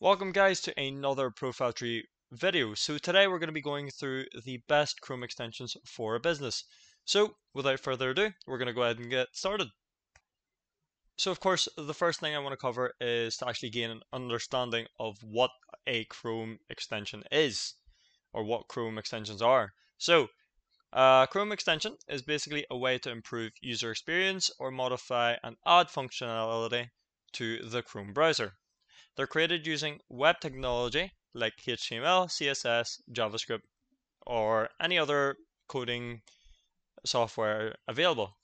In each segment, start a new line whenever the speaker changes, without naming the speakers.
Welcome guys to another ProfileTree video. So today we're going to be going through the best Chrome extensions for a business. So without further ado, we're going to go ahead and get started. So of course, the first thing I want to cover is to actually gain an understanding of what a Chrome extension is, or what Chrome extensions are. So a Chrome extension is basically a way to improve user experience or modify and add functionality to the Chrome browser. They're created using web technology like HTML, CSS, JavaScript, or any other coding software available.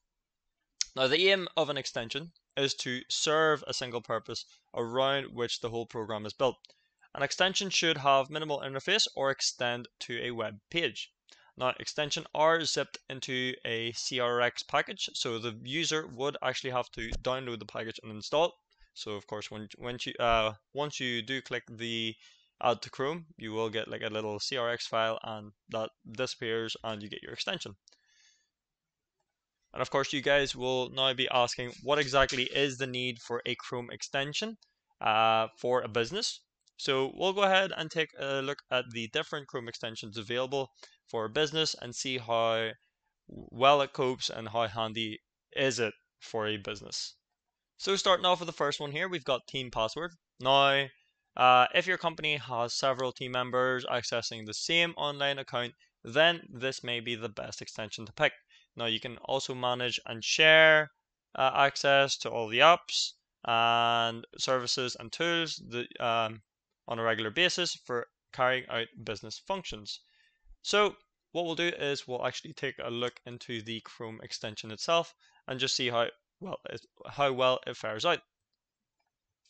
Now, the aim of an extension is to serve a single purpose around which the whole program is built. An extension should have minimal interface or extend to a web page. Now, extension are zipped into a CRX package, so the user would actually have to download the package and install it so of course, when once you uh, once you do click the add to Chrome, you will get like a little CRX file, and that disappears, and you get your extension. And of course, you guys will now be asking what exactly is the need for a Chrome extension uh, for a business. So we'll go ahead and take a look at the different Chrome extensions available for a business and see how well it copes and how handy is it for a business. So starting off with the first one here, we've got team password. Now, uh, if your company has several team members accessing the same online account, then this may be the best extension to pick. Now you can also manage and share uh, access to all the apps and services and tools that, um, on a regular basis for carrying out business functions. So what we'll do is we'll actually take a look into the Chrome extension itself and just see how well, how well it fares out.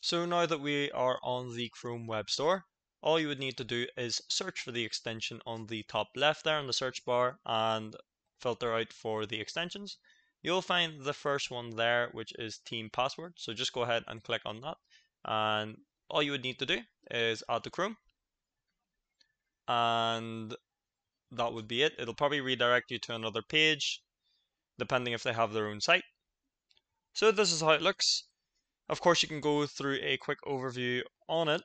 So now that we are on the Chrome Web Store, all you would need to do is search for the extension on the top left there in the search bar and filter out for the extensions. You'll find the first one there, which is Team Password. So just go ahead and click on that. And all you would need to do is add to Chrome. And that would be it. It'll probably redirect you to another page, depending if they have their own site. So this is how it looks. Of course, you can go through a quick overview on it.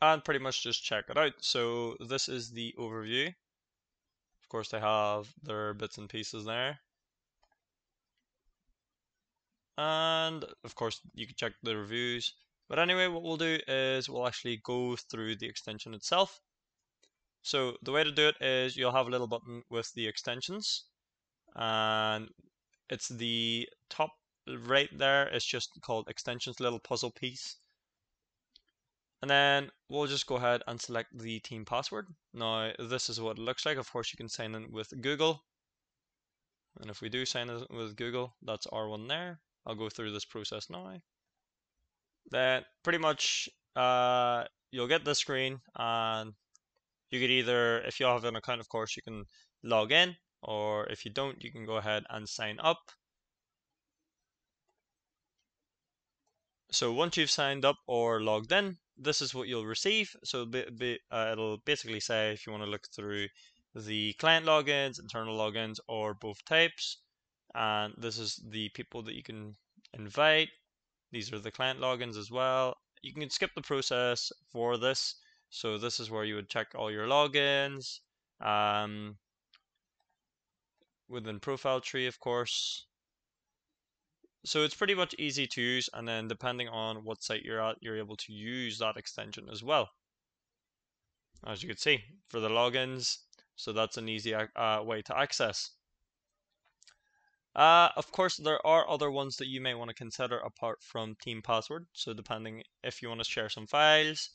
And pretty much just check it out. So this is the overview. Of course, they have their bits and pieces there. And of course, you can check the reviews. But anyway, what we'll do is we'll actually go through the extension itself. So the way to do it is you'll have a little button with the extensions and it's the top right there it's just called extensions little puzzle piece. And then we'll just go ahead and select the team password. Now this is what it looks like. Of course you can sign in with Google. And if we do sign in with Google that's our one there. I'll go through this process now. Then pretty much uh, you'll get the screen and you could either if you have an account of course you can log in or if you don't, you can go ahead and sign up. So once you've signed up or logged in, this is what you'll receive. So uh, it'll basically say if you want to look through the client logins, internal logins, or both types. And this is the people that you can invite. These are the client logins as well. You can skip the process for this. So this is where you would check all your logins. Um, within ProfileTree, of course. So it's pretty much easy to use, and then depending on what site you're at, you're able to use that extension as well. As you can see, for the logins, so that's an easy uh, way to access. Uh, of course, there are other ones that you may want to consider apart from Team Password. So depending if you want to share some files,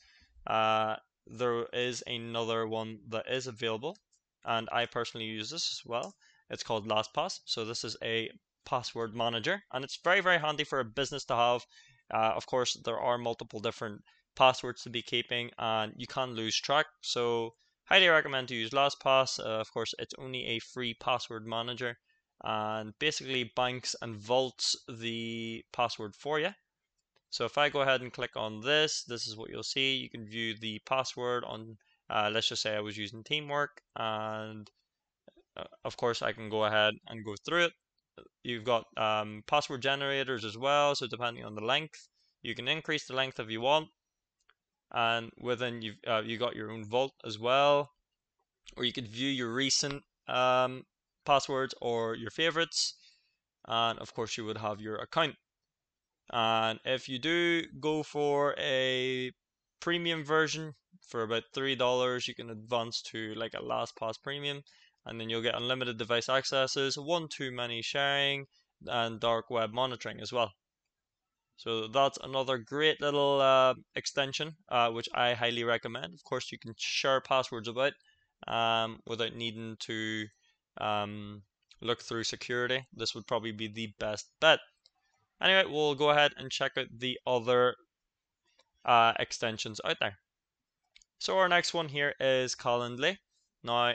uh, there is another one that is available, and I personally use this as well. It's called LastPass. So this is a password manager and it's very, very handy for a business to have. Uh, of course, there are multiple different passwords to be keeping and you can lose track. So highly recommend to use LastPass. Uh, of course, it's only a free password manager and basically banks and vaults the password for you. So if I go ahead and click on this, this is what you'll see. You can view the password on, uh, let's just say I was using Teamwork and of course I can go ahead and go through it you've got um, password generators as well. So depending on the length, you can increase the length if you want. And within you've uh, you got your own vault as well, or you could view your recent um, passwords or your favorites. And of course, you would have your account. And if you do go for a premium version for about three dollars, you can advance to like a LastPass premium, and then you'll get unlimited device accesses, one too many sharing, and dark web monitoring as well. So that's another great little uh, extension, uh, which I highly recommend. Of course, you can share passwords about um, without needing to um, look through security. This would probably be the best bet. Anyway, we'll go ahead and check out the other uh, extensions out there. So our next one here is Calendly. Now,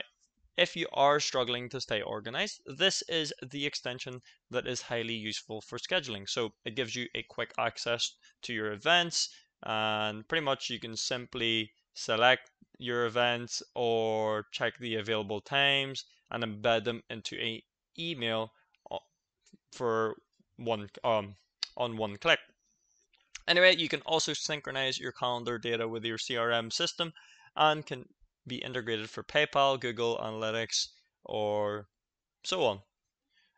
if you are struggling to stay organized, this is the extension that is highly useful for scheduling. So it gives you a quick access to your events and pretty much you can simply select your events or check the available times and embed them into a email uh, for one um, on one click. Anyway, you can also synchronize your calendar data with your CRM system and can be integrated for PayPal, Google Analytics, or so on.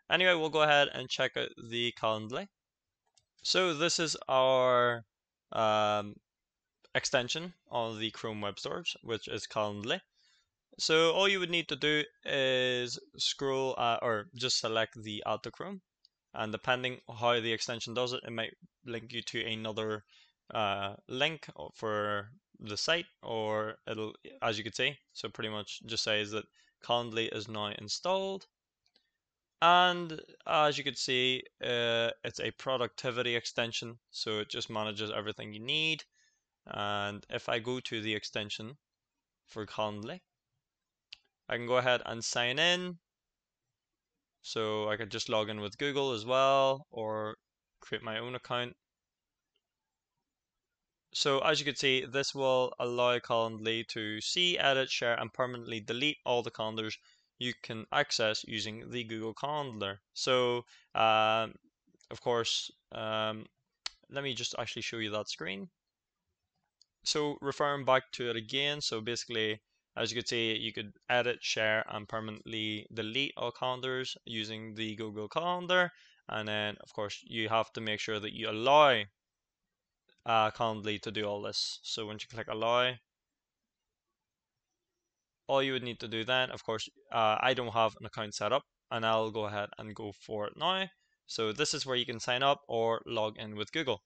Anyway, we'll go ahead and check out the Calendly. So this is our um, extension on the Chrome web storage, which is Calendly. So all you would need to do is scroll uh, or just select the add to Chrome and depending how the extension does it, it might link you to another uh, link for the site or it'll, as you can see, so pretty much just says that Calendly is now installed. And as you can see, uh, it's a productivity extension, so it just manages everything you need. And if I go to the extension for Calendly, I can go ahead and sign in so I could just log in with Google as well or create my own account. So as you can see, this will allow Calendly to see, edit, share, and permanently delete all the calendars you can access using the Google Calendar. So, um, of course, um, let me just actually show you that screen. So referring back to it again, so basically as you can see, you could edit, share, and permanently delete all calendars using the Google Calendar. And then, of course, you have to make sure that you allow uh, Calendly to do all this. So once you click allow, all you would need to do then, of course, uh, I don't have an account set up, and I'll go ahead and go for it now. So this is where you can sign up or log in with Google.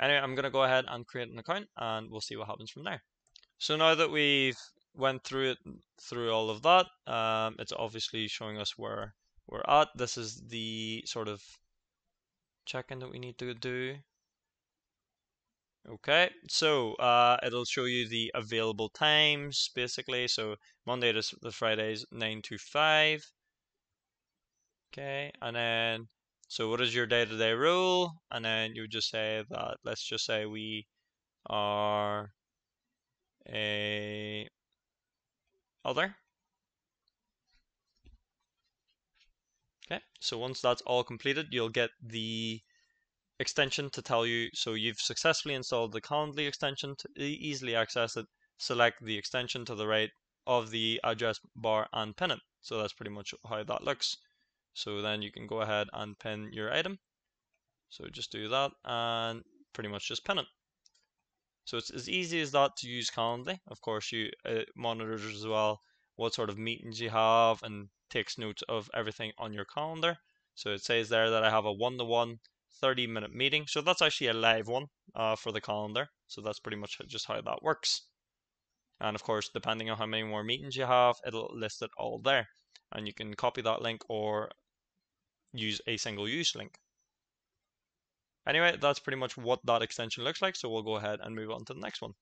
Anyway, I'm going to go ahead and create an account, and we'll see what happens from there. So now that we've went through it through all of that. Um, it's obviously showing us where we're at. This is the sort of check-in that we need to do. Okay, so uh, it'll show you the available times basically. So Monday to the Fridays, 9 to 5. Okay, and then so what is your day-to-day -day rule? And then you just say that let's just say we are a other. Okay, so once that's all completed, you'll get the extension to tell you, so you've successfully installed the Calendly extension to easily access it, select the extension to the right of the address bar and pin it. So that's pretty much how that looks. So then you can go ahead and pin your item. So just do that and pretty much just pin it. So it's as easy as that to use Calendly. Of course, you it monitors as well what sort of meetings you have and takes notes of everything on your calendar. So it says there that I have a one-to-one 30 minute meeting. So that's actually a live one uh, for the calendar. So that's pretty much just how that works. And of course, depending on how many more meetings you have, it'll list it all there. And you can copy that link or use a single use link. Anyway, that's pretty much what that extension looks like. So we'll go ahead and move on to the next one.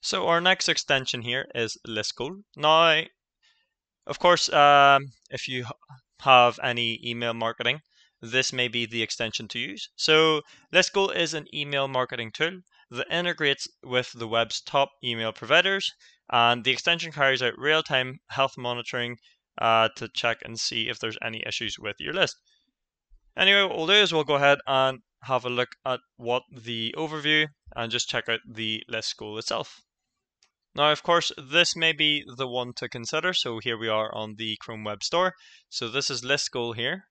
So our next extension here is ListGoal. Now, of course, um, if you have any email marketing, this may be the extension to use. So ListGoal is an email marketing tool that integrates with the web's top email providers, and the extension carries out real-time health monitoring uh, to check and see if there's any issues with your list. Anyway, what we'll do is we'll go ahead and have a look at what the overview and just check out the ListGoal itself. Now, of course, this may be the one to consider. So here we are on the Chrome Web Store. So this is ListGoal here.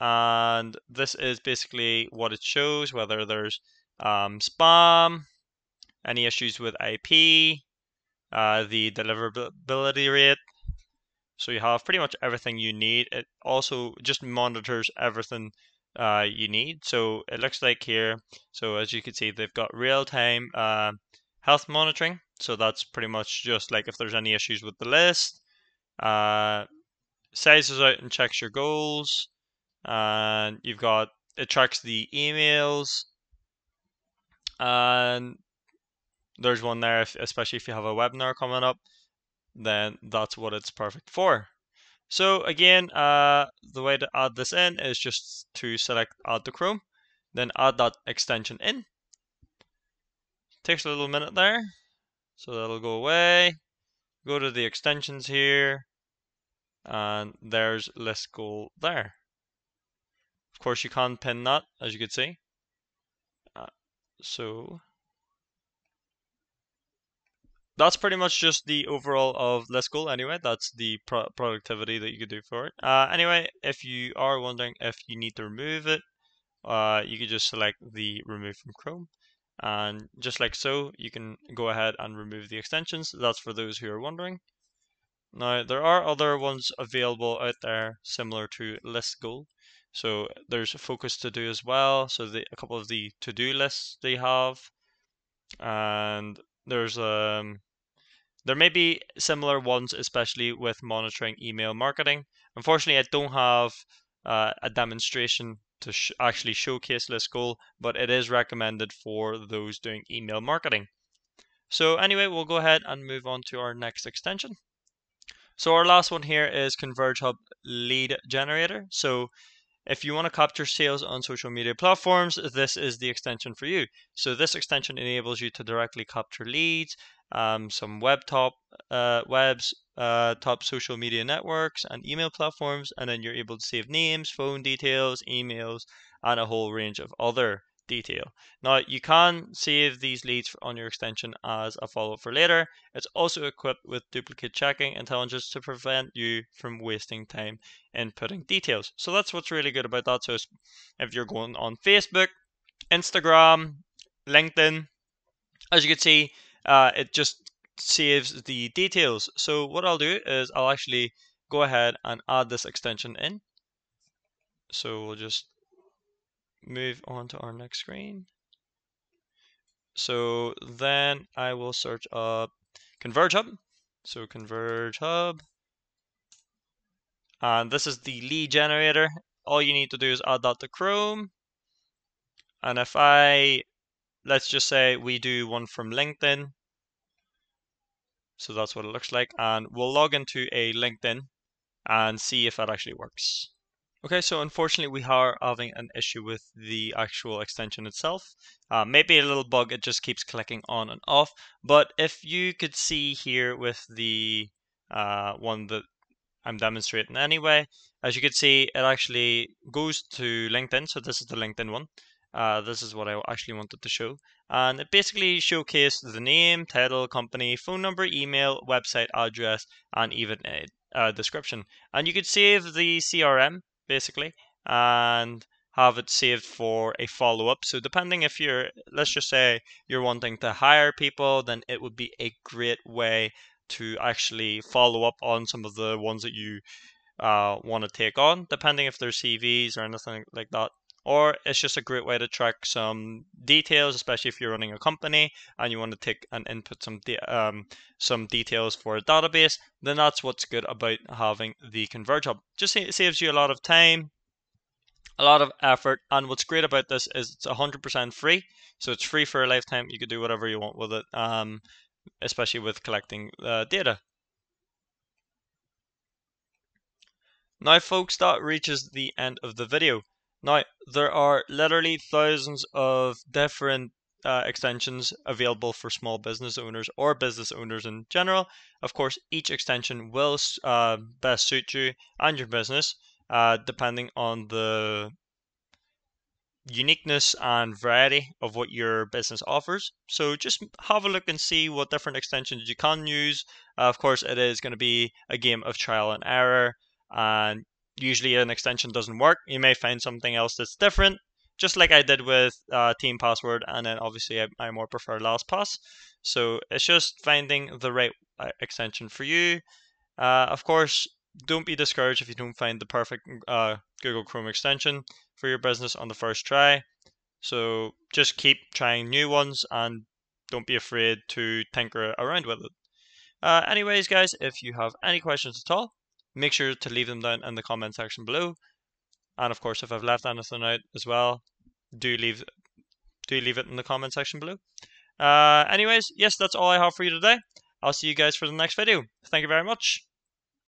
And this is basically what it shows, whether there's um, spam, any issues with IP, uh, the deliverability rate. So you have pretty much everything you need. It also just monitors everything uh, you need. So it looks like here, so as you can see, they've got real-time uh, health monitoring. So that's pretty much just like if there's any issues with the list, uh, sizes out and checks your goals, and you've got it tracks the emails, and there's one there, if, especially if you have a webinar coming up, then that's what it's perfect for. So again, uh, the way to add this in is just to select add to Chrome, then add that extension in. Takes a little minute there, so that'll go away. Go to the extensions here, and there's ListGoal there. Of course, you can't pin that, as you could see. Uh, so that's pretty much just the overall of ListGoal anyway. That's the pro productivity that you could do for it. Uh, anyway, if you are wondering if you need to remove it, uh, you could just select the remove from Chrome and just like so you can go ahead and remove the extensions that's for those who are wondering now there are other ones available out there similar to ListGoal so there's a focus to do as well so the, a couple of the to-do lists they have and there's um there may be similar ones especially with monitoring email marketing unfortunately i don't have uh, a demonstration to sh actually showcase ListGoal, but it is recommended for those doing email marketing. So anyway, we'll go ahead and move on to our next extension. So our last one here is Converge Hub Lead Generator. So if you want to capture sales on social media platforms, this is the extension for you. So this extension enables you to directly capture leads, um, some web top uh, webs, uh, top social media networks and email platforms, and then you're able to save names, phone details, emails, and a whole range of other detail. Now you can save these leads on your extension as a follow-up for later. It's also equipped with duplicate checking intelligence to prevent you from wasting time inputting details. So that's what's really good about that. So if you're going on Facebook, Instagram, LinkedIn, as you can see, uh, it just saves the details. So what I'll do is I'll actually go ahead and add this extension in. So we'll just move on to our next screen. So then I will search up Converge Hub. So Converge Hub. And this is the lead generator. All you need to do is add that to Chrome. And if I, let's just say we do one from LinkedIn. So that's what it looks like. And we'll log into a LinkedIn and see if that actually works. Okay, so unfortunately we are having an issue with the actual extension itself. Uh, maybe a little bug, it just keeps clicking on and off. But if you could see here with the uh, one that I'm demonstrating anyway, as you can see, it actually goes to LinkedIn. So this is the LinkedIn one. Uh, this is what I actually wanted to show. And it basically showcased the name, title, company, phone number, email, website address, and even a, a description. And you could save the CRM basically and have it saved for a follow-up. So depending if you're, let's just say you're wanting to hire people, then it would be a great way to actually follow up on some of the ones that you uh, want to take on, depending if they're CVs or anything like that or it's just a great way to track some details, especially if you're running a company and you want to take and input some de um, some details for a database. Then that's what's good about having the Converge Hub. Just it saves you a lot of time, a lot of effort, and what's great about this is it's 100% free. So it's free for a lifetime. You can do whatever you want with it, um, especially with collecting uh, data. Now folks, that reaches the end of the video. Now, there are literally thousands of different uh, extensions available for small business owners or business owners in general. Of course, each extension will uh, best suit you and your business uh, depending on the uniqueness and variety of what your business offers. So just have a look and see what different extensions you can use. Uh, of course, it is going to be a game of trial and error, and usually an extension doesn't work. You may find something else that's different, just like I did with uh, Team Password, and then obviously I, I more prefer LastPass. So it's just finding the right uh, extension for you. Uh, of course, don't be discouraged if you don't find the perfect uh, Google Chrome extension for your business on the first try. So just keep trying new ones and don't be afraid to tinker around with it. Uh, anyways, guys, if you have any questions at all, make sure to leave them down in the comment section below. And of course, if I've left anything out as well, do leave do leave it in the comment section below. Uh, anyways, yes, that's all I have for you today. I'll see you guys for the next video. Thank you very much.